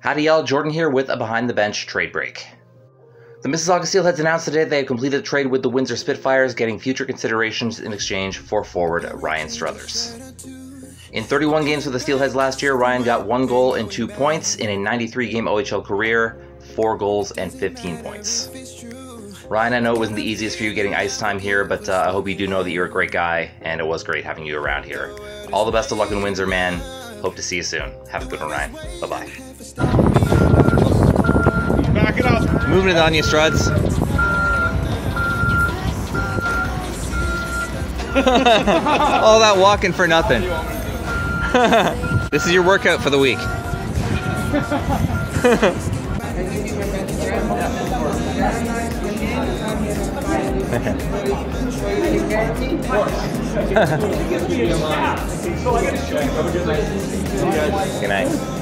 Howdy y'all, Jordan here with a behind the bench trade break. The Mississauga Steelheads announced today they have completed a trade with the Windsor Spitfires, getting future considerations in exchange for forward Ryan Struthers. In 31 games for the Steelheads last year, Ryan got one goal and two points in a 93 game OHL career, four goals and 15 points. Ryan, I know it wasn't the easiest for you getting ice time here, but uh, I hope you do know that you're a great guy, and it was great having you around here. All the best of luck in Windsor, man. Hope to see you soon. Have a good one, Ryan. Bye bye. Back it up. Moving it on you, Struds. All that walking for nothing. this is your workout for the week. Good night.